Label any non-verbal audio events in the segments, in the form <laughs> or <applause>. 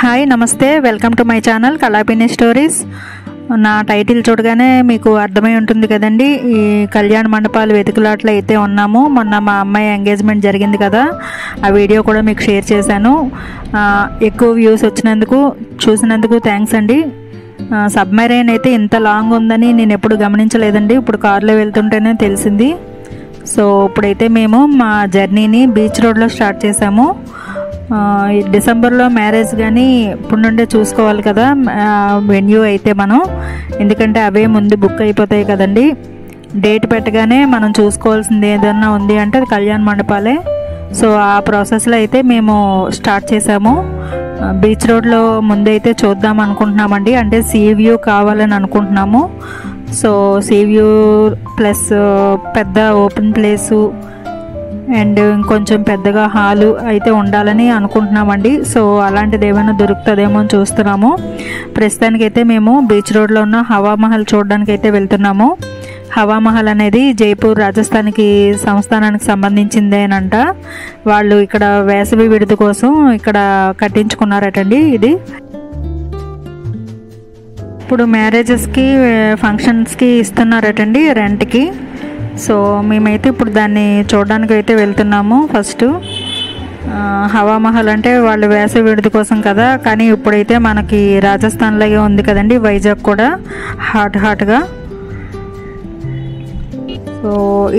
Hi నమస్తే. Welcome to my channel Kalapini stories నా title చూడగానే మీకు అర్థమై ఉంటుంది కదండి. ఈ కళ్యాణ మండపాలు వెతుకులాట్లు అయితే ఉన్నాము. మొన్న మా అమ్మాయి ఎంగేజ్మెంట్ జరిగింది కదా. ఆ వీడియో కూడా మీకు షేర్ చేశాను. ఎక్కువ వ్యూస్ వచ్చినందుకు చూసినందుకు థ్యాంక్స్ అండి. సబ్మెరైన్ అయితే ఇంత లాంగ్ ఉందని నేను ఎప్పుడు గమనించలేదండి. ఇప్పుడు కారులో వెళ్తుంటేనే తెలిసింది. సో ఇప్పుడైతే మేము మా జర్నీని బీచ్ రోడ్లో స్టార్ట్ చేసాము డిసెంబర్లో మ్యారేజ్ కానీ ఇప్పుడు నుండే చూసుకోవాలి కదా వెన్యూ అయితే మనం. ఎందుకంటే అవే ముందు బుక్ అయిపోతాయి కదండి. డేట్ పెట్టగానే మనం చూసుకోవాల్సింది ఏదన్నా ఉంది అంటే అది కళ్యాణ మండపాలే. సో ఆ ప్రాసెస్లో అయితే మేము స్టార్ట్ చేసాము బీచ్ రోడ్లో ముందైతే చూద్దాం అనుకుంటున్నామండి. అంటే సీ వ్యూ కావాలని అనుకుంటున్నాము. సో సీ వ్యూ ప్లస్ పెద్ద ఓపెన్ ప్లేసు అండ్ ఇంకొంచెం పెద్దగా హాలు అయితే ఉండాలని అనుకుంటున్నామండి. సో అలాంటిది ఏమైనా దొరుకుతుందేమో అని చూస్తున్నాము. ప్రస్తుతానికి అయితే మేము బీచ్ రోడ్లో ఉన్న హవామహల్ చూడడానికి అయితే వెళ్తున్నాము. హవామహల్ అనేది జైపూర్ రాజస్థాన్కి సంస్థానానికి సంబంధించిందేనంట. వాళ్ళు ఇక్కడ వేసవి విడుదల కోసం ఇక్కడ కట్టించుకున్నారటండి ఇది. ఇప్పుడు మ్యారేజెస్కి ఫంక్షన్స్కి ఇస్తున్నారటండి రెంట్కి. సో మేమైతే ఇప్పుడు దాన్ని చూడడానికి అయితే వెళ్తున్నాము ఫస్ట్. హవామహల్ అంటే వాళ్ళు వేసవి విడుదల కోసం కదా కానీ ఇప్పుడైతే మనకి రాజస్థాన్లాగే ఉంది కదండి వైజాగ్ కూడా హాట్ హాట్గా. సో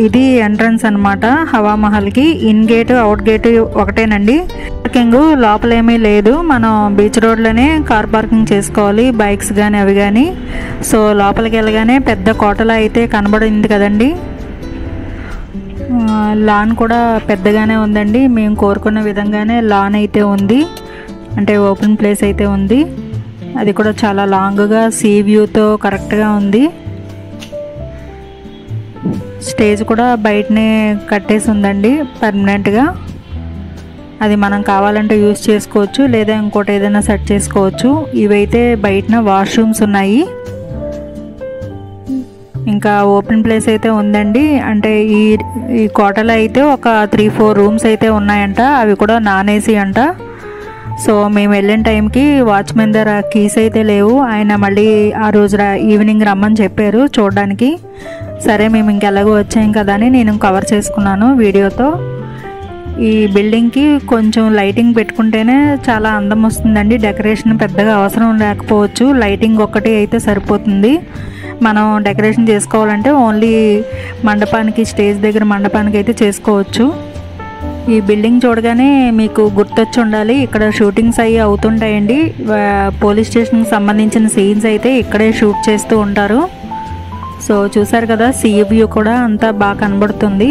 ఇది ఎంట్రన్స్ అనమాట హవామహల్కి ఇన్ గేట్ అవుట్ గేట్ ఒకటేనండి. పార్కింగ్ లోపలేమీ లేదు మనం బీచ్ రోడ్లోనే కార్ పార్కింగ్ చేసుకోవాలి బైక్స్ కానీ అవి కానీ సో లోపలికి వెళ్ళగానే పెద్ద కోటలా అయితే కనబడింది కదండి. లాన్ కూడా పెద్దగానే ఉందండి. మేము కోరుకున్న విధంగానే లాన్ అయితే ఉంది. అంటే ఓపెన్ ప్లేస్ అయితే ఉంది. అది కూడా చాలా లాంగ్గా సీ వ్యూతో కరెక్ట్గా ఉంది. స్టేజ్ కూడా బయటనే కట్టేసి ఉందండి పర్మనెంట్గా. అది మనం కావాలంటే యూస్ చేసుకోవచ్చు లేదా ఇంకోటి ఏదైనా సెట్ చేసుకోవచ్చు. ఇవైతే బయటన వాష్రూమ్స్ ఉన్నాయి. ఇంకా ఓపెన్ ప్లేస్ అయితే ఉందండి. అంటే ఈ ఈ కోటలో అయితే ఒక త్రీ ఫోర్ రూమ్స్ అయితే ఉన్నాయంట. అవి కూడా నాన్ ఏసీ అంట. సో మేము వెళ్ళిన టైంకి వాచ్మెన్ దగ్గర కీస్ అయితే లేవు. ఆయన మళ్ళీ ఆ రోజు ఈవినింగ్ రమ్మని చెప్పారు చూడడానికి. సరే మేము ఇంకెలాగో వచ్చాం కదా అని నేను కవర్ చేసుకున్నాను వీడియోతో. ఈ బిల్డింగ్కి కొంచెం లైటింగ్ పెట్టుకుంటేనే చాలా అందం వస్తుందండి. డెకరేషన్ పెద్దగా అవసరం లేకపోవచ్చు. లైటింగ్ ఒక్కటి అయితే సరిపోతుంది. మనం డెకరేషన్ చేసుకోవాలంటే ఓన్లీ మండపానికి స్టేజ్ దగ్గర మండపానికి అయితే చేసుకోవచ్చు. ఈ బిల్డింగ్ చూడగానే మీకు గుర్తొచ్చి ఉండాలి. ఇక్కడ షూటింగ్స్ అవి అవుతుంటాయండి. పోలీస్ స్టేషన్కి సంబంధించిన సీన్స్ అయితే ఇక్కడే షూట్ చేస్తూ ఉంటారు. సో చూసారు కదా సీ వ్యూ కూడా అంతా బాగా కనబడుతుంది.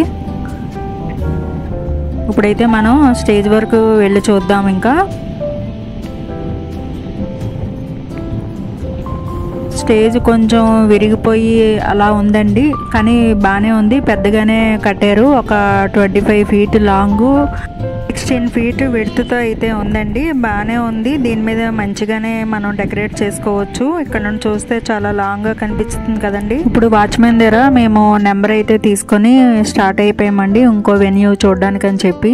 ఇప్పుడైతే మనం స్టేజ్ వరకు వెళ్ళి చూద్దాం ఇంకా. స్టేజ్ కొంచెం విరిగిపోయి అలా ఉందండి. కానీ బాగానే ఉంది. పెద్దగానే కట్టారు. ఒక twenty five feet long. Sixteen feet విడుతుతో అయితే ఉందండి. బాగానే ఉంది. దీని మీద మంచిగానే మనం డెకరేట్ చేసుకోవచ్చు. ఇక్కడ నుండి చూస్తే చాలా లాంగ్గా కనిపిస్తుంది కదండి. ఇప్పుడు వాచ్మెన్ దగ్గర మేము నెంబర్ అయితే తీసుకొని స్టార్ట్ అయిపోయామండి. ఇంకో వెన్యూ చూడడానికి అని చెప్పి.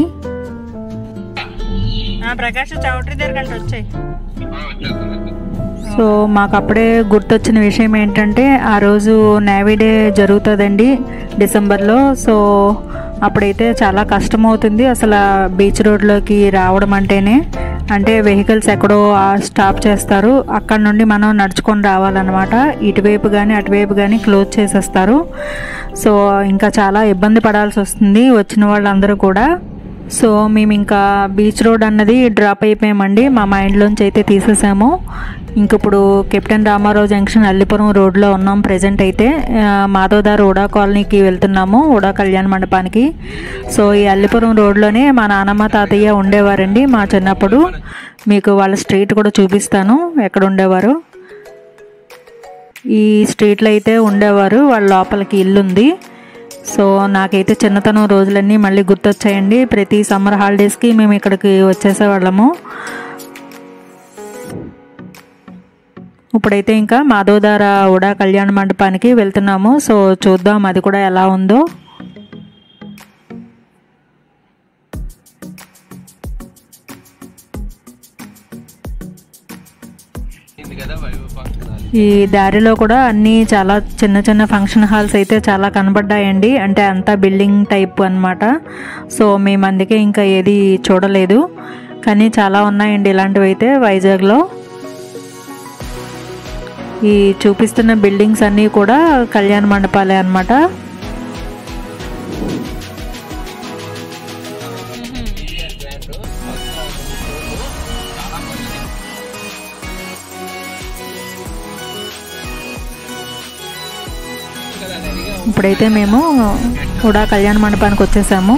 ప్రకాష్ చౌటరీ దగ్గర వచ్చాయి. సో మాకు అప్పుడే గుర్తొచ్చిన విషయం ఏంటంటే ఆ రోజు నేవీ డే జరుగుతుందండి డిసెంబర్లో. సో అప్పుడైతే చాలా కష్టం అవుతుంది అసలు బీచ్ రోడ్లోకి రావడం అంటేనే. అంటే వెహికల్స్ ఎక్కడో స్టాప్ చేస్తారు. అక్కడ నుండి మనం నడుచుకొని రావాలన్నమాట. ఇటువైపు కానీ అటువైపు కానీ క్లోజ్ చేసేస్తారు. సో ఇంకా చాలా ఇబ్బంది పడాల్సి వస్తుంది వచ్చిన వాళ్ళందరూ కూడా. సో మేము ఇంకా బీచ్ రోడ్ అన్నది డ్రాప్ అయిపోయామండి. మా మైండ్లోంచి అయితే తీసేసాము. ఇంక ఇప్పుడు కెప్టెన్ రామారావు జంక్షన్ అల్లిపురం రోడ్లో ఉన్నాం ప్రజెంట్ అయితే. మాధవదార్ ఉడా కాలనీకి వెళ్తున్నాము ఉడా కళ్యాణ మండపానికి. సో ఈ అల్లిపురం రోడ్లోనే మా నానమ్మ తాతయ్య ఉండేవారండి మా చిన్నప్పుడు. మీకు వాళ్ళ స్ట్రీట్ కూడా చూపిస్తాను ఎక్కడ ఉండేవారు. ఈ స్ట్రీట్లో అయితే ఉండేవారు వాళ్ళ లోపలికి ఇల్లు ఉంది సో నాకైతే చిన్నతనం రోజులన్నీ మళ్ళీ గుర్తొచ్చాయండి. ప్రతి సమ్మర్ హాలిడేస్కి మేము ఇక్కడికి వచ్చేసేవాళ్ళము. ఇప్పుడైతే ఇంకా మాధవదార ఉడా కళ్యాణ మండపానికి వెళ్తున్నాము. సో చూద్దాం అది కూడా ఎలా ఉందో. ఈ దారిలో కూడా అన్నీ చాలా చిన్న చిన్న ఫంక్షన్ హాల్స్ అయితే చాలా కనబడ్డాయండి. అంటే అంతా బిల్డింగ్ టైప్ అన్నమాట. సో మేము అందుకే ఇంకా ఏది చూడలేదు. కానీ చాలా ఉన్నాయండి ఇలాంటివి అయితే వైజాగ్లో. ఈ చూపిస్తున్న బిల్డింగ్స్ అన్నీ కూడా కళ్యాణ మండపాలే అనమాట ఇప్పుడైతే మేము కూడా కళ్యాణ మండపానికి వచ్చేసాము.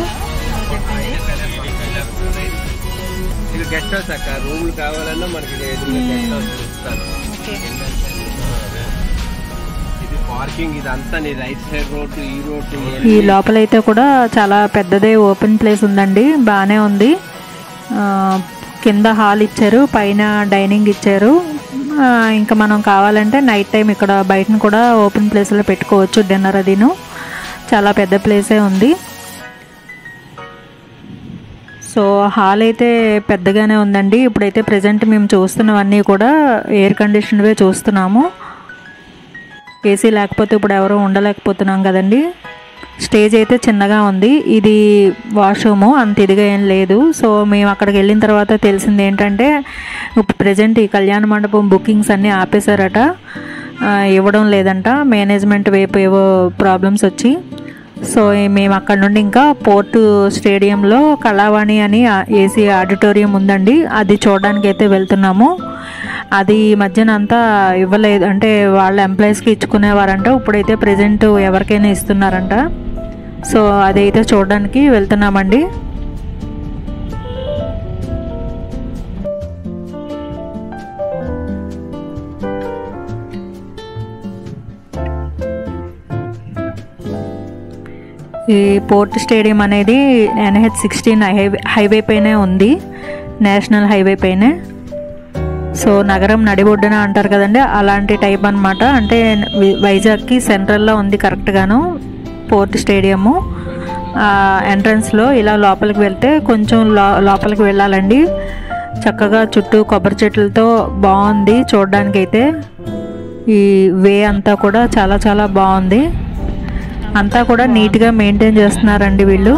ఇది గెస్ట్ హౌస్ అక్క రూమ్లు కావాలన్నా మనకి ఎదురుగా గెస్ట్ హౌస్ ఇస్తాను ఇది పార్కింగ్ ఇదంతా నీ రైట్ సైడ్ రోడ్డు ఈ రోడ్డు ఈ లోపలైతే కూడా చాలా పెద్దదే ఓపెన్ ప్లేస్ ఉందండి బాగానే ఉంది. కింద హాల్ ఇచ్చారు పైన డైనింగ్ ఇచ్చారు. ఇంకా మనం కావాలంటే నైట్ టైం ఇక్కడ బయటను కూడా ఓపెన్ ప్లేస్లో పెట్టుకోవచ్చు డిన్నర్ అదిను. చాలా పెద్ద ప్లేసే ఉంది. సో హాల్ అయితే పెద్దగానే ఉందండి. ఇప్పుడైతే ప్రజెంట్ మేము చూస్తున్నవన్నీ కూడా ఎయిర్ కండిషన్వే చూస్తున్నాము. ఏసీ లేకపోతే ఇప్పుడు ఎవరు ఉండలేకపోతున్నాం కదండి. స్టేజ్ అయితే చిన్నగా ఉంది. ఇది వాష్రూము అంత ఇదిగా ఏం లేదు. సో మేము అక్కడికి వెళ్ళిన తర్వాత తెలిసింది ఏంటంటే ఇప్పుడు ప్రజెంట్ ఈ కళ్యాణ మండపం బుకింగ్స్ అన్నీ ఆపేశారట. ఇవ్వడం లేదంట. మేనేజ్మెంట్ వైపు ఏవో ప్రాబ్లమ్స్ వచ్చి. సో మేము అక్కడ నుండి ఇంకా పోర్టు స్టేడియంలో కళావాణి అని ఏసీ ఆడిటోరియం ఉందండి. అది చూడడానికి అయితే వెళ్తున్నాము. అది ఈ మధ్యన అంతా ఇవ్వలేదు. అంటే వాళ్ళ ఎంప్లాయీస్కి ఇచ్చుకునేవారంట. ఇప్పుడైతే ప్రజెంట్ ఎవరికైనా ఇస్తున్నారంట. సో అదైతే చూడడానికి వెళ్తున్నామండి. ఈ పోర్ట్ స్టేడియం అనేది ఎన్హెచ్ సిక్స్టీన్ హైవే హైవే పైనే ఉంది. నేషనల్ హైవే పైనే. సో నగరం నడిబొడ్డున అంటారు కదండి అలాంటి టైప్ అనమాట అంటే వైజాగ్కి సెంట్రల్లో ఉంది కరెక్ట్గాను. పోర్ట్ స్టేడియము ఎంట్రన్స్లో ఇలా లోపలికి వెళ్తే కొంచెం లో లోపలికి వెళ్ళాలండి. చక్కగా చుట్టూ కొబ్బరి చెట్లతో బాగుంది చూడడానికైతే. ఈ వే అంతా కూడా చాలా చాలా బాగుంది. అంతా కూడా నీట్గా మెయింటైన్ చేస్తున్నారండి వీళ్ళు.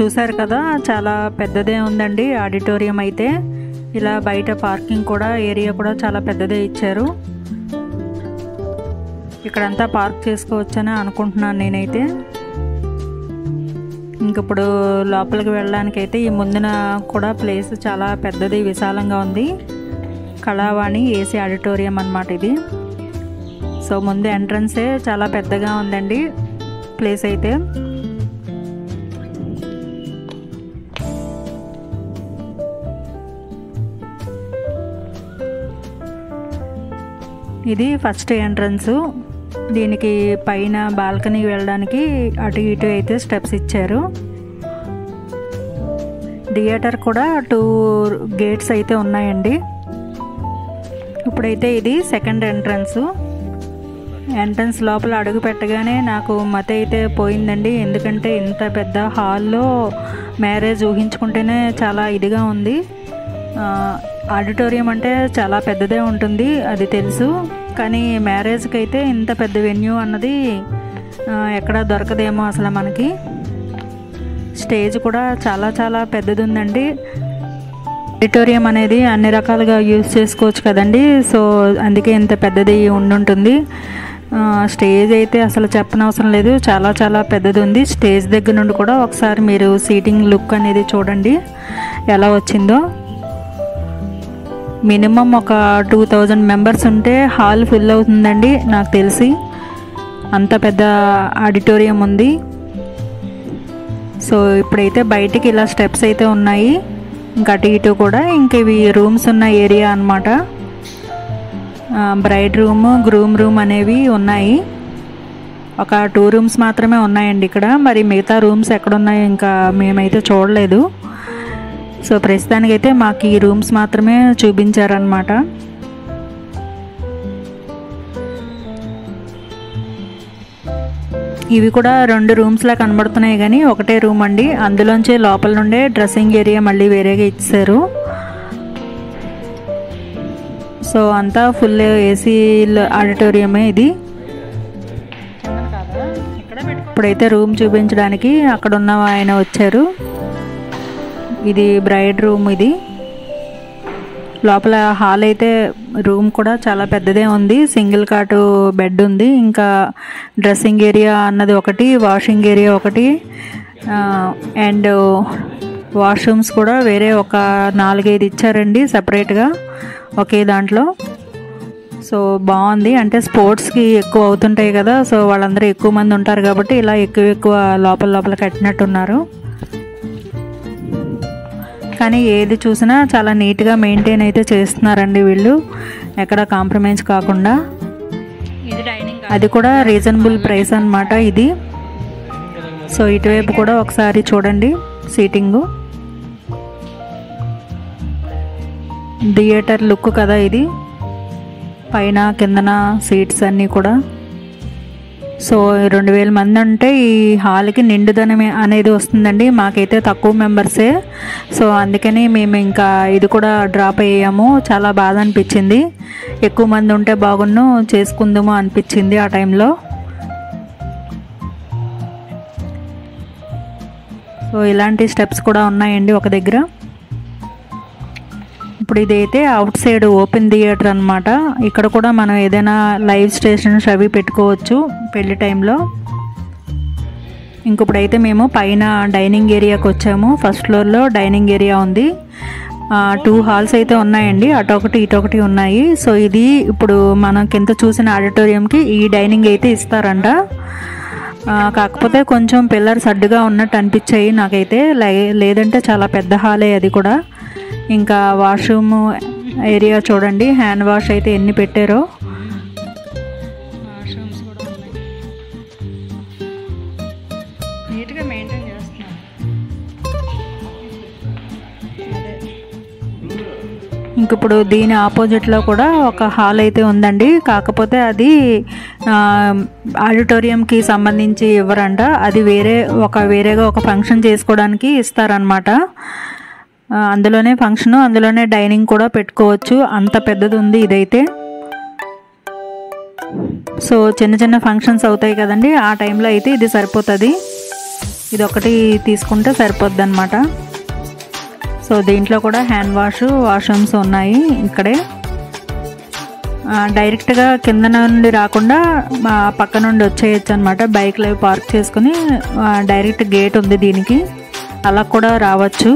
చూశారు కదా చాలా పెద్దదే ఉందండి ఆడిటోరియం అయితే. ఇలా బయట పార్కింగ్ కూడా ఏరియా కూడా చాలా పెద్దదే ఇచ్చారు. ఇక్కడంతా పార్క్ చేసుకోవచ్చని అనుకుంటున్నాను నేనైతే. ఇంక ఇప్పుడు లోపలికి వెళ్ళడానికి అయితే ఈ ముందున కూడా ప్లేస్ చాలా పెద్దది విశాలంగా ఉంది. కళావాణి ఏసీ ఆడిటోరియం అనమాట ఇది. సో ముందు ఎంట్రన్సే చాలా పెద్దగా ఉందండి ప్లేస్ అయితే. ఇది ఫస్ట్ ఎంట్రన్స్ దీనికి పైన బాల్కనీ వెళ్ళడానికి అటు ఇటు అయితే స్టెప్స్ ఇచ్చారు. థియేటర్ కూడా టూ గేట్స్ అయితే ఉన్నాయండి. ఇప్పుడైతే ఇది సెకండ్ ఎంట్రన్స్ ఎంట్రన్స్ లోపల అడుగు పెట్టగానే నాకు మత అయితే పోయిందండి. ఎందుకంటే ఇంత పెద్ద హాల్లో మ్యారేజ్ ఊహించుకుంటేనే చాలా ఇదిగా ఉంది. ఆడిటోరియం అంటే చాలా పెద్దదే ఉంటుంది అది తెలుసు. కానీ మ్యారేజ్కి అయితే ఇంత పెద్ద వెన్యూ అన్నది ఎక్కడ దొరకదేమో అసలు మనకి. స్టేజ్ కూడా చాలా చాలా పెద్దది ఉందండి ఆడిటోరియం అనేది అన్ని రకాలుగా యూజ్ చేసుకోవచ్చు కదండి. సో అందుకే ఇంత పెద్దది ఉండుంటుంది. స్టేజ్ అయితే అసలు చెప్పనవసరం లేదు. చాలా చాలా పెద్దది ఉంది స్టేజ్ దగ్గర నుండి కూడా ఒకసారి మీరు సీటింగ్ లుక్ అనేది చూడండి ఎలా వచ్చిందో. మినిమం ఒక టూ థౌజండ్ మెంబర్స్ ఉంటే హాల్ ఫుల్ అవుతుందండి నాకు తెలిసి. అంత పెద్ద ఆడిటోరియం ఉంది. సో ఇప్పుడైతే బయటికి ఇలా స్టెప్స్ అయితే ఉన్నాయి. ఇంకా అటు ఇటు కూడా ఇంక ఇవి రూమ్స్ ఉన్న ఏరియా అనమాట బ్రైడ్ రూమ్ గ్రూమ్ రూమ్ అనేవి ఉన్నాయి. ఒక టూ రూమ్స్ మాత్రమే ఉన్నాయండి ఇక్కడ. మరి మిగతా రూమ్స్ ఎక్కడున్నాయో ఇంకా మేమైతే చూడలేదు. సో ప్రస్తుతానికైతే మాకు ఈ రూమ్స్ మాత్రమే చూపించారనమాట ఇవి కూడా రెండు రూమ్స్లా కనబడుతున్నాయి కానీ ఒకటే రూమ్ అండి. అందులోంచే లోపల నుండే డ్రెస్సింగ్ ఏరియా మళ్ళీ వేరేగా ఇచ్చారు. సో అంతా ఫుల్ ఏసీ ఆడిటోరియమే ఇది. ఇప్పుడైతే రూమ్ చూపించడానికి అక్కడ ఉన్న ఆయన వచ్చారు. ఇది బ్రైడ్ రూమ్ ఇది. లోపల హాల్ అయితే రూమ్ కూడా చాలా పెద్దదే ఉంది. సింగిల్ కాటు బెడ్ ఉంది. ఇంకా డ్రెస్సింగ్ ఏరియా అన్నది ఒకటి వాషింగ్ ఏరియా ఒకటి. అండ్ వాష్రూమ్స్ కూడా వేరే ఒక నాలుగైదు ఇచ్చారండి సపరేట్గా ఒకే దాంట్లో. సో బాగుంది. అంటే స్పోర్ట్స్కి ఎక్కువ అవుతుంటాయి కదా సో వాళ్ళందరూ ఎక్కువ మంది ఉంటారు కాబట్టి ఇలా ఎక్కువ ఎక్కువ లోపల లోపల కట్టినట్టున్నారు. కానీ ఏది చూసినా చాలా నీట్గా మెయింటైన్ అయితే చేస్తున్నారండి వీళ్ళు. ఎక్కడ కాంప్రమైజ్ కాకుండా. అది కూడా రీజనబుల్ ప్రైస్ అన్నమాట ఇది. సో ఇటువైపు కూడా ఒకసారి చూడండి సీటింగు. థియేటర్ లుక్ కదా ఇది. పైన కిందన సీట్స్ అన్నీ కూడా. సో రెండు వేల మంది అంటే ఈ హాల్కి నిండుదనం అనేది వస్తుందండి. మాకైతే తక్కువ మెంబర్సే. సో అందుకని మేము ఇంకా ఇది కూడా డ్రాప్ అయ్యాము. చాలా బాధ అనిపించింది. ఎక్కువ మంది ఉంటే బాగున్ను చేసుకుందాము అనిపించింది ఆ టైంలో. సో ఇలాంటి స్టెప్స్ కూడా ఉన్నాయండి ఒక దగ్గర. ఇప్పుడు ఇదైతే అవుట్ సైడ్ ఓపెన్ థియేటర్ అనమాట ఇక్కడ కూడా మనం ఏదైనా లైవ్ స్టేషన్స్ అవి పెట్టుకోవచ్చు పెళ్ళి టైంలో. ఇంకప్పుడైతే మేము పైన డైనింగ్ ఏరియాకి వచ్చాము. ఫస్ట్ ఫ్లోర్లో డైనింగ్ ఏరియా ఉంది. టూ హాల్స్ అయితే ఉన్నాయండి. అటొకటి ఇటొకటి ఉన్నాయి. సో ఇది ఇప్పుడు మనం కింద చూసిన ఆడిటోరియంకి ఈ డైనింగ్ అయితే ఇస్తారంట. కాకపోతే కొంచెం పిల్లర్స్ అడ్డుగా ఉన్నట్టు అనిపించాయి నాకైతే. లేదంటే చాలా పెద్ద హాలే అది కూడా. ఇంకా వాష్రూమ్ ఏరియా చూడండి. హ్యాండ్ వాష్ అయితే ఎన్ని పెట్టారో. వాష్రూమ్స్ కూడా ఉన్నాయి. నీట్గా మెయింటైన్ చేస్తున్నారు. ఇంక ఇప్పుడు దీని ఆపోజిట్లో కూడా ఒక హాల్ అయితే ఉందండి. కాకపోతే అది ఆడిటోరియంకి సంబంధించి ఇవ్వరంట. అది వేరే ఒక వేరేగా ఒక ఫంక్షన్ చేసుకోవడానికి ఇస్తారనమాట అందులోనే ఫంక్షన్ అందులోనే డైనింగ్ కూడా పెట్టుకోవచ్చు. అంత పెద్దది ఉంది ఇదైతే. సో చిన్న చిన్న ఫంక్షన్స్ అవుతాయి కదండి ఆ టైంలో అయితే ఇది సరిపోతుంది. ఇది ఒకటి తీసుకుంటే సరిపోద్ది అనమాట సో దీంట్లో కూడా హ్యాండ్ వాష్ వాష్రూమ్స్ ఉన్నాయి ఇక్కడే. డైరెక్ట్గా కింద నుండి రాకుండా మా పక్క నుండి వచ్చేయచ్చు అనమాట బైక్లు అవి పార్క్ చేసుకుని డైరెక్ట్ గేట్ ఉంది దీనికి. అలా కూడా రావచ్చు.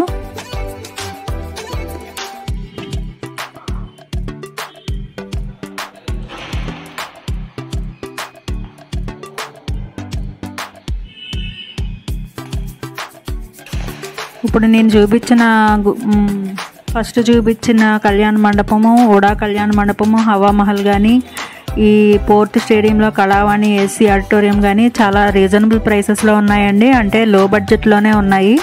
ఇప్పుడు నేను చూపించిన ఫస్ట్ చూపించిన కళ్యాణ మండపము ఓడా కళ్యాణ మండపము హవామహల్ కానీ ఈ పోర్ట్ స్టేడియంలో కళావాణి ఏసీ ఆడిటోరియం కానీ చాలా రీజనబుల్ ప్రైసెస్లో ఉన్నాయండి. అంటే లో బడ్జెట్లోనే ఉన్నాయి.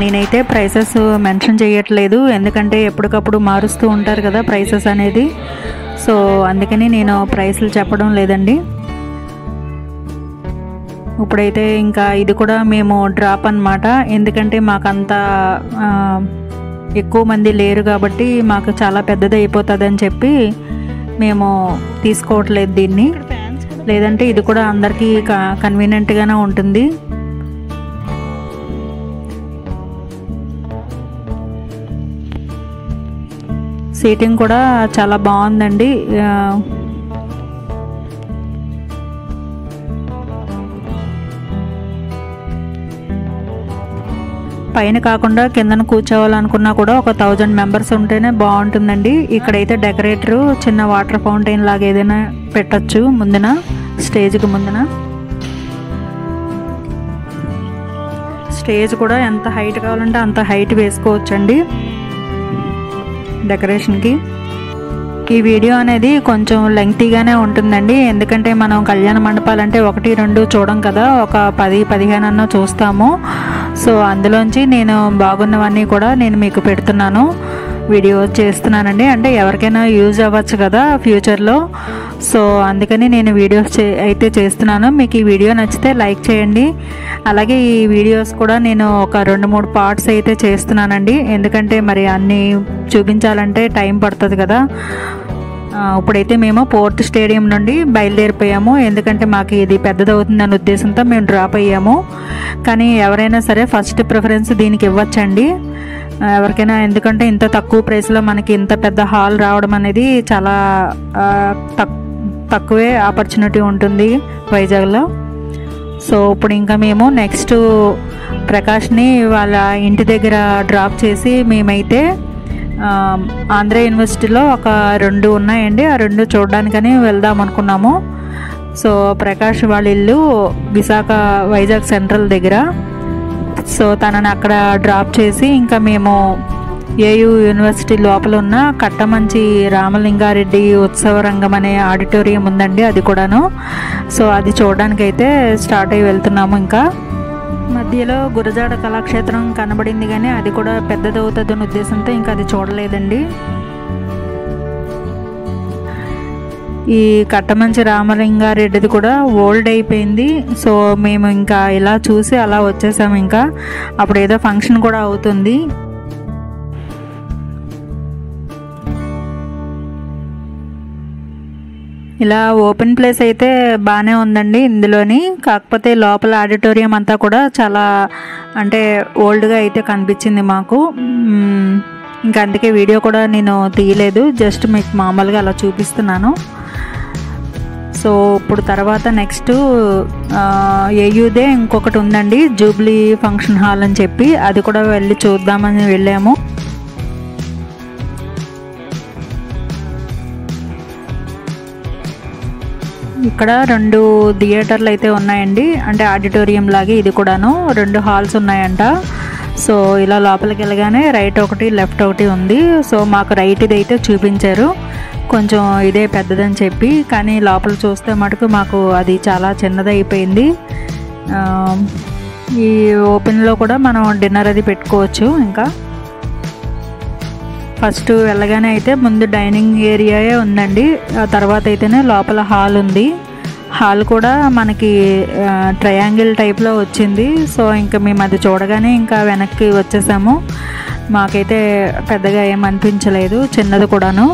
నేనైతే ప్రైసెస్ మెన్షన్ చేయట్లేదు. ఎందుకంటే ఎప్పటికప్పుడు మారుస్తూ ఉంటారు కదా ప్రైసెస్ అనేది. సో అందుకని నేను ప్రైస్లు చెప్పడం లేదండి. ఇప్పుడైతే ఇంకా ఇది కూడా మేము డ్రాప్ అనమాట ఎందుకంటే మాకంత ఎక్కువ మంది లేరు కాబట్టి మాకు చాలా పెద్దది అయిపోతుంది అని చెప్పి మేము తీసుకోవట్లేదు దీన్ని. లేదంటే ఇది కూడా అందరికీ కన్వీనియంట్గానే ఉంటుంది. సీటింగ్ కూడా చాలా బాగుందండి. పైన కాకుండా కిందన కూర్చోవాలనుకున్నా కూడా ఒక థౌజండ్ మెంబర్స్ ఉంటేనే బాగుంటుందండి. ఇక్కడైతే డెకరేటరు చిన్న వాటర్ ఫౌంటైన్ లాగా ఏదైనా పెట్టచ్చు ముందున స్టేజ్కి ముందున. స్టేజ్ కూడా ఎంత హైట్ కావాలంటే అంత హైట్ వేసుకోవచ్చండి డెకరేషన్కి. ఈ వీడియో అనేది కొంచెం లెంగ్తీగానే ఉంటుందండి. ఎందుకంటే మనం కళ్యాణ మండపాలంటే ఒకటి రెండు చూడం కదా. ఒక పది పదిహేను అన్న చూస్తాము. సో అందులోంచి నేను బాగున్నవన్నీ కూడా నేను మీకు పెడుతున్నాను. వీడియో చేస్తున్నానండి. అంటే ఎవరికైనా యూజ్ అవ్వచ్చు కదా ఫ్యూచర్లో. సో అందుకని నేను వీడియోస్ చే అయితే చేస్తున్నాను. మీకు ఈ వీడియో నచ్చితే లైక్ చేయండి. అలాగే ఈ వీడియోస్ కూడా నేను ఒక రెండు మూడు పార్ట్స్ అయితే చేస్తున్నానండి. ఎందుకంటే మరి అన్నీ చూపించాలంటే టైం పడుతుంది కదా. ఇప్పుడైతే మేము పోర్ట్ స్టేడియం నుండి బయలుదేరిపోయాము. ఎందుకంటే మాకు ఇది పెద్దదవుతుందన్న ఉద్దేశంతో మేము డ్రాప్ అయ్యాము. కానీ ఎవరైనా సరే ఫస్ట్ ప్రిఫరెన్స్ దీనికి ఇవ్వచ్చండి. ఎవరికైనా ఎందుకంటే ఇంత తక్కువ ప్రైస్లో మనకి ఇంత పెద్ద హాల్ రావడం అనేది చాలా తక్- తక్కువే ఆపర్చునిటీ ఉంటుంది వైజాగ్లో. సో ఇప్పుడు ఇంకా మేము నెక్స్ట్ ప్రకాష్ని వాళ్ళ ఇంటి దగ్గర డ్రాప్ చేసి మేమైతే ఆంధ్ర యూనివర్సిటీలో ఒక రెండు ఉన్నాయండి. ఆ రెండు చూడడానికని వెళ్దాం అనుకున్నాము. సో ప్రకాష్ వాళ్ళ ఇల్లు విశాఖ వైజాగ్ సెంట్రల్ దగ్గర. సో తనని అక్కడ డ్రాప్ చేసి ఇంకా మేము ఏయు యూనివర్సిటీ లోపల ఉన్న కట్టమంచి రామలింగారెడ్డి ఉత్సవ రంగం అనే ఆడిటోరియం ఉందండి అది కూడాను. సో అది చూడడానికైతే స్టార్ట్ అయ్యి వెళ్తున్నాము ఇంకా. మధ్యలో గురజాడ కళాక్షేత్రం కనబడింది కానీ అది కూడా పెద్దదవుతుందన్న ఉద్దేశంతో ఇంకా అది చూడలేదండి. ఈ కట్టమంచి రామలింగారెడ్డిది కూడా ఓల్డ్ అయిపోయింది. సో మేము ఇంకా ఇలా చూసి అలా వచ్చేసాము ఇంకా. అప్పుడు ఏదో ఫంక్షన్ కూడా అవుతుంది. ఇలా ఓపెన్ ప్లేస్ అయితే బాగానే ఉందండి ఇందులోని. కాకపోతే లోపల ఆడిటోరియం అంతా కూడా చాలా అంటే ఓల్డ్గా అయితే కనిపించింది మాకు. ఇంకా అందుకే వీడియో కూడా నేను తీయలేదు. జస్ట్ మీకు మామూలుగా అలా చూపిస్తున్నాను. సో ఇప్పుడు తర్వాత నెక్స్ట్ ఏయూదే ఇంకొకటి ఉందండి. జూబ్లీ ఫంక్షన్ హాల్ అని చెప్పి. అది కూడా వెళ్ళి చూద్దామని వెళ్ళాము. ఇక్కడ రెండు థియేటర్లు అయితే ఉన్నాయండి. అంటే ఆడిటోరియం లాగే ఇది కూడాను. రెండు హాల్స్ ఉన్నాయంట. సో ఇలా లోపలికి వెళ్ళగానే రైట్ ఒకటి లెఫ్ట్ ఒకటి ఉంది. సో మాకు రైట్ ఇది అయితే చూపించారు. కొంచెం ఇదే పెద్దదని చెప్పి. కానీ లోపల చూస్తే మటుకు మాకు అది చాలా చిన్నదైపోయింది. ఈ ఓపెన్లో కూడా మనం డిన్నర్ అది పెట్టుకోవచ్చు ఇంకా. ఫస్ట్ వెళ్ళగానే అయితే ముందు డైనింగ్ ఏరియాయే ఉందండి. ఆ తర్వాత అయితేనే లోపల హాల్ ఉంది. హాల్ కూడా మనకి ట్రయాంగిల్ టైప్లో వచ్చింది. సో ఇంకా మేము అది చూడగానే ఇంకా వెనక్కి వచ్చేసాము. మాకైతే పెద్దగా ఏం అనిపించలేదు చిన్నది కూడాను.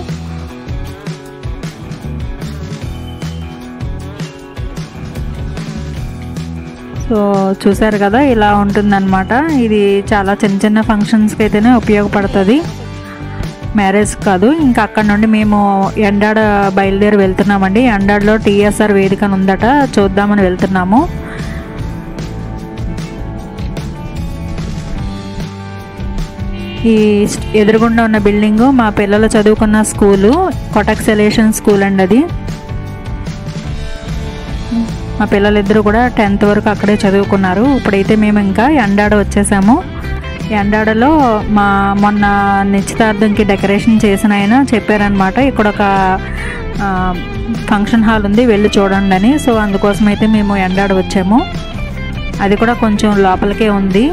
సో చూసారు కదా ఇలా ఉంటుందన్నమాట. ఇది చాలా చిన్న చిన్న ఫంక్షన్స్కి అయితేనే ఉపయోగపడుతుంది. మ్యారేజ్ కాదు. ఇంకా అక్కడ నుండి మేము ఎండాడ బయలుదేరి వెళ్తున్నామండి. ఎండాడలో టీఎస్ఆర్ వేదికను ఉందట. చూద్దామని వెళ్తున్నాము. ఈ ఎదురుగుండా ఉన్న బిల్డింగు మా పిల్లలు చదువుకున్న స్కూలు కొటక్ సెలేషన్ స్కూల్ అండి అది. మా పిల్లలిద్దరూ కూడా టెన్త్ వరకు అక్కడే చదువుకున్నారు. ఇప్పుడైతే మేము ఇంకా ఎండాడ వచ్చేసాము. ఎండాడలో మా మొన్న నిశ్చితార్థంకి డెకరేషన్ చేసిన ఆయన చెప్పారనమాట ఇక్కడ ఒక ఫంక్షన్ హాల్ ఉంది వెళ్ళి చూడండి అని. సో అందుకోసం అయితే మేము ఎండాడ వచ్చాము. అది కూడా కొంచెం లోపలికే ఉంది.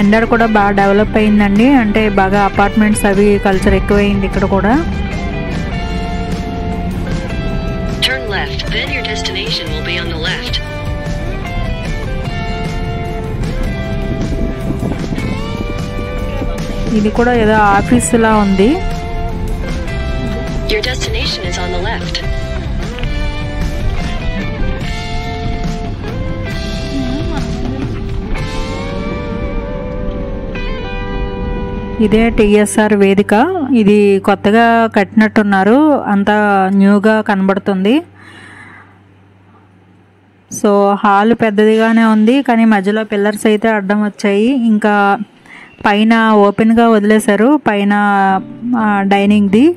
ఎండాడ కూడా బాగా డెవలప్ అయిందండి. అంటే బాగా అపార్ట్మెంట్స్ అవి కల్చర్ ఎక్కువైంది ఇక్కడ కూడా. Turn left, then your destination will be on the left. ఇది కూడా ఏదో ఆఫీస్ లా ఉంది. Your destination is on the left. ఇదే టిఎస్ఆర్ వేదిక. ఇది కొత్తగా కట్టినట్టున్నారు. అంతా న్యూగా కనబడుతుంది. సో హాల్ పెద్దదిగానే ఉంది కానీ మధ్యలో పిల్లర్స్ అయితే అడ్డం వచ్చాయి. ఇంకా పైన ఓపెన్గా వదిలేశారు. పైన డైనింగ్ది.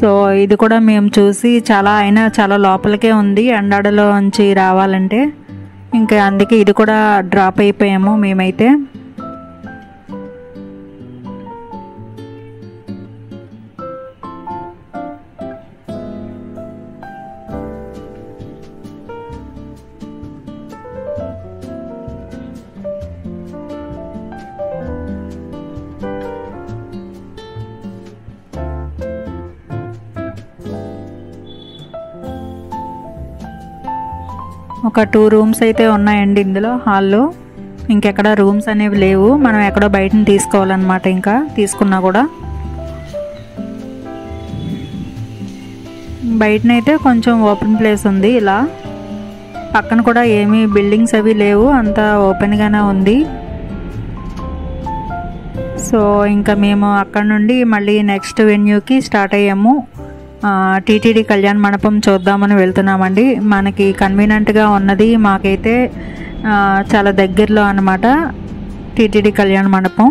సో ఇది కూడా మేము చూసి చాలా అయినా చాలా లోపలికే ఉంది. ఎండాడలో నుంచి రావాలంటే. ఇంకా అందుకే ఇది కూడా డ్రాప్ అయిపోయాము మేమైతే. ఒక టూ రూమ్స్ అయితే ఉన్నాయండి ఇందులో హాల్లో. ఇంకెక్కడ రూమ్స్ అనేవి లేవు. మనం ఎక్కడో బయటని తీసుకోవాలన్నమాట ఇంకా తీసుకున్నా కూడా. బయటనైతే కొంచెం ఓపెన్ ప్లేస్ ఉంది ఇలా. పక్కన కూడా ఏమీ బిల్డింగ్స్ అవి లేవు అంతా ఓపెన్గానే ఉంది. సో ఇంకా మేము అక్కడ నుండి మళ్ళీ నెక్స్ట్ వెన్యూకి స్టార్ట్ అయ్యాము. టీటీడీ కళ్యాణ్ మండపం చూద్దామని వెళ్తున్నామండి. మనకి కన్వీనెంట్గా ఉన్నది మాకైతే చాలా దగ్గరలో అనమాట టీటీడీ కళ్యాణ్ మండపం.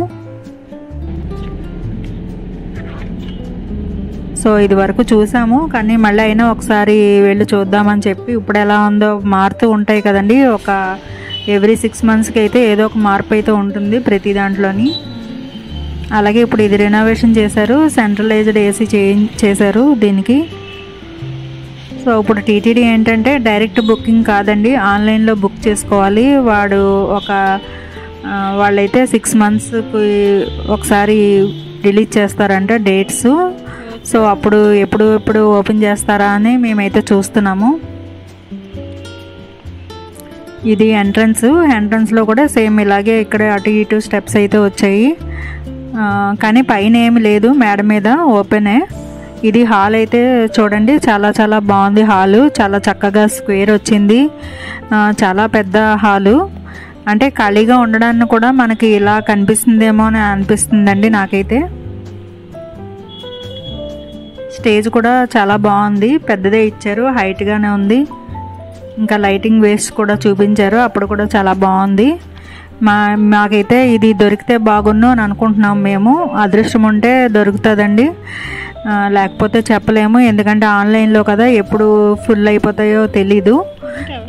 సో ఇది వరకు చూసాము కానీ మళ్ళీ అయినా ఒకసారి వెళ్ళి చూద్దామని చెప్పి ఇప్పుడు ఎలా ఉందో మారుతూ ఉంటాయి కదండి. ఒక ఎవ్రీ సిక్స్ మంత్స్కి అయితే ఏదో ఒక మార్పు అయితే ఉంటుంది ప్రతి దాంట్లోని. అలాగే ఇప్పుడు ఇది రెనోవేషన్ చేశారు సెంట్రలైజ్డ్ ఏసీ చేంజ్ చేశారు దీనికి. సో ఇప్పుడు టీటీడీ ఏంటంటే డైరెక్ట్ బుకింగ్ కాదండి ఆన్లైన్లో బుక్ చేసుకోవాలి. వాడు ఒక వాళ్ళైతే సిక్స్ మంత్స్కి ఒకసారి రిలీజ్ చేస్తారంట డేట్స్ సో అప్పుడు ఎప్పుడు ఎప్పుడు ఓపెన్ చేస్తారా అని మేమైతే చూస్తున్నాము. ఇది ఎంట్రన్స్ ఎంట్రన్స్లో కూడా సేమ్ ఇలాగే ఇక్కడ అటు ఇటు స్టెప్స్ అయితే వచ్చాయి. కానీ పైన ఏమి లేదు మేడ మీద ఓపెనే ఇది హాల్ అయితే చూడండి చాలా చాలా బాగుంది హాలు. చాలా చక్కగా స్క్వేర్ వచ్చింది. చాలా పెద్ద హాలు. అంటే ఖాళీగా ఉండడాన్ని కూడా మనకి ఇలా కనిపిస్తుందేమో అని అనిపిస్తుందండి నాకైతే. స్టేజ్ కూడా చాలా బాగుంది. పెద్దదే ఇచ్చారు హైట్గానే ఉంది. ఇంకా లైటింగ్ వేస్ట్ కూడా చూపించారు అప్పుడు కూడా చాలా బాగుంది. మా మాకైతే ఇది దొరికితే బాగుండు అని అనుకుంటున్నాం మేము. అదృష్టం ఉంటే దొరుకుతుందండి. లేకపోతే చెప్పలేము. ఎందుకంటే ఆన్లైన్లో కదా ఎప్పుడు ఫుల్ అయిపోతాయో తెలీదు.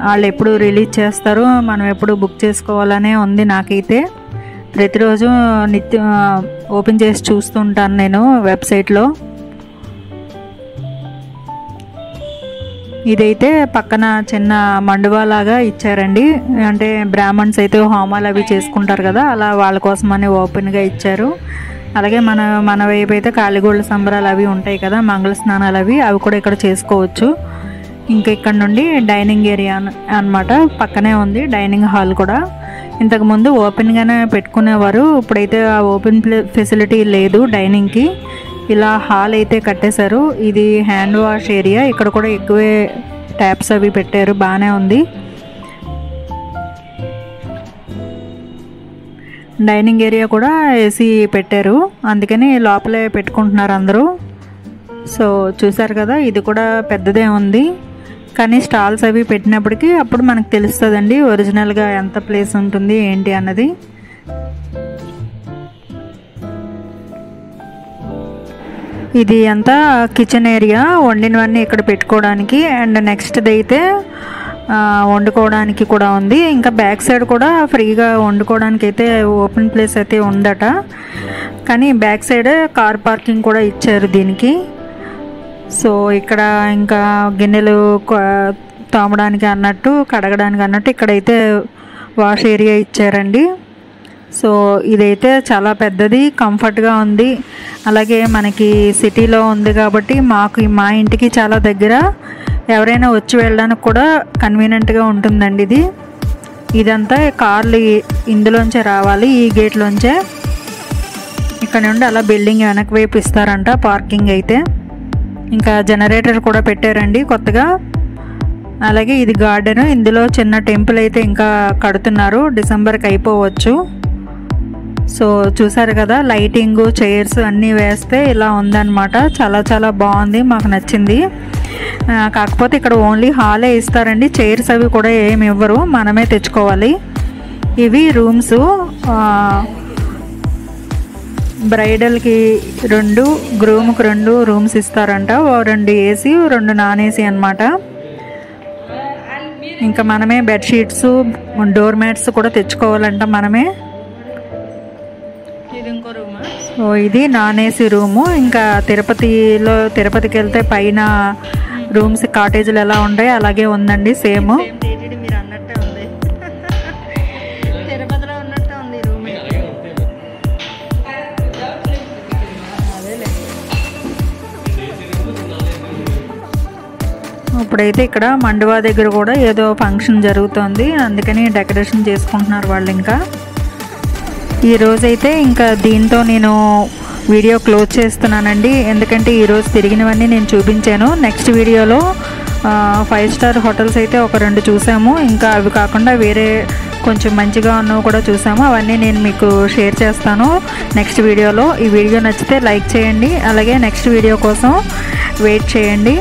వాళ్ళు ఎప్పుడు రిలీజ్ చేస్తారో. మనం ఎప్పుడు బుక్ చేసుకోవాలనే ఉంది నాకైతే. ప్రతిరోజు నిత్యం ఓపెన్ చేసి చూస్తుంటాను నేను వెబ్సైట్లో. ఇదైతే పక్కన చిన్న మండువాలాగా ఇచ్చారండి. అంటే బ్రాహ్మణ్స్ అయితే హోమాలు అవి చేసుకుంటారు కదా అలా వాళ్ళ కోసమని ఓపెన్గా ఇచ్చారు. అలాగే మన మన వైపు అయితే కాళీగోళ్ళ సంబరాలు అవి ఉంటాయి కదా మంగళ స్నానాలు అవి అవి కూడా ఇక్కడ చేసుకోవచ్చు. ఇంకా ఇక్కడ నుండి డైనింగ్ ఏరియా అన్నమాట పక్కనే ఉంది డైనింగ్ హాల్ కూడా. ఇంతకుముందు ఓపెన్గానే పెట్టుకునేవారు ఇప్పుడైతే ఆ ఓపెన్ ఫెసిలిటీ లేదు డైనింగ్కి. ఇలా హాల్ అయితే కట్టేశారు. ఇది హ్యాండ్ వాష్ ఏరియా. ఇక్కడ కూడా ఎక్కువే ట్యాప్స్ అవి పెట్టారు. బాగానే ఉంది. డైనింగ్ ఏరియా కూడా ఏసీ పెట్టారు. అందుకని లోపలే పెట్టుకుంటున్నారు అందరూ. సో చూసారు కదా ఇది కూడా పెద్దదే ఉంది. కానీ స్టాల్స్ అవి పెట్టినప్పటికీ అప్పుడు మనకు తెలుస్తుందండి ఒరిజినల్గా ఎంత ప్లేస్ ఉంటుంది ఏంటి అన్నది. ఇది అంతా కిచెన్ ఏరియా వండినవన్నీ ఇక్కడ పెట్టుకోవడానికి. అండ్ నెక్స్ట్ది అయితే వండుకోవడానికి కూడా ఉంది. ఇంకా బ్యాక్ సైడ్ కూడా ఫ్రీగా వండుకోవడానికి అయితే ఓపెన్ ప్లేస్ అయితే ఉందట. కానీ బ్యాక్ సైడ్ కార్ పార్కింగ్ కూడా ఇచ్చారు దీనికి. సో ఇక్కడ ఇంకా గిన్నెలు తోమడానికి అన్నట్టు కడగడానికి అన్నట్టు ఇక్కడైతే వాష్ ఏరియా ఇచ్చారండి. సో ఇదైతే చాలా పెద్దది కంఫర్ట్గా ఉంది. అలాగే మనకి సిటీలో ఉంది కాబట్టి మాకు మా ఇంటికి చాలా దగ్గర ఎవరైనా వచ్చి వెళ్ళడానికి కూడా కన్వీనియంట్గా ఉంటుందండి ఇది. ఇదంతా కార్లు ఇందులోంచే రావాలి ఈ గేట్లోంచే. ఇక్కడ నుండి అలా బిల్డింగ్ వెనక వైపు ఇస్తారంట పార్కింగ్ అయితే. ఇంకా జనరేటర్ కూడా పెట్టారండి కొత్తగా. అలాగే ఇది గార్డెన్ ఇందులో చిన్న టెంపుల్ అయితే ఇంకా కడుతున్నారు డిసెంబర్కి అయిపోవచ్చు. సో చూసారు కదా లైటింగ్ చైర్స్ అన్నీ వేస్తే ఇలా ఉందన్నమాట. చాలా చాలా బాగుంది మాకు నచ్చింది. కాకపోతే ఇక్కడ ఓన్లీ హాలే ఇస్తారండి చైర్స్ అవి కూడా ఏమి ఇవ్వరు మనమే తెచ్చుకోవాలి. ఇవి రూమ్స్ బ్రైడల్కి రెండు గ్రూమ్కి రెండు రూమ్స్ ఇస్తారంట. ఓ రెండు ఏసీ రెండు నాన్ ఏసీ అనమాట ఇంకా మనమే బెడ్షీట్స్ డోర్ మ్యాట్స్ కూడా తెచ్చుకోవాలంట మనమే. సో ఇది నాన్ ఏసీ రూము. ఇంకా తిరుపతిలో తిరుపతికి వెళ్తే పైన రూమ్స్ కాటేజీలు ఎలా ఉంటాయి అలాగే ఉందండి సేమ్. మీరు అన్నట్టే ఉంది. <laughs> తిరుపతిలో ఉన్నట్టే ఉంది రూమ్ ఇప్పుడైతే ఇక్కడ మండువా దగ్గర కూడా ఏదో ఫంక్షన్ జరుగుతోంది. అందుకని డెకరేషన్ చేసుకుంటున్నారు వాళ్ళు ఇంకా. ఈరోజైతే ఇంకా దీంతో నేను వీడియో క్లోజ్ చేస్తున్నానండి. ఎందుకంటే ఈరోజు తిరిగినవన్నీ నేను చూపించాను. నెక్స్ట్ వీడియోలో ఫైవ్ స్టార్ హోటల్స్ అయితే ఒక రెండు చూసాము. ఇంకా అవి కాకుండా వేరే కొంచెం మంచిగా ఉన్నవి కూడా చూసాము. అవన్నీ నేను మీకు షేర్ చేస్తాను నెక్స్ట్ వీడియోలో. ఈ వీడియో నచ్చితే లైక్ చేయండి. అలాగే నెక్స్ట్ వీడియో కోసం వెయిట్ చేయండి.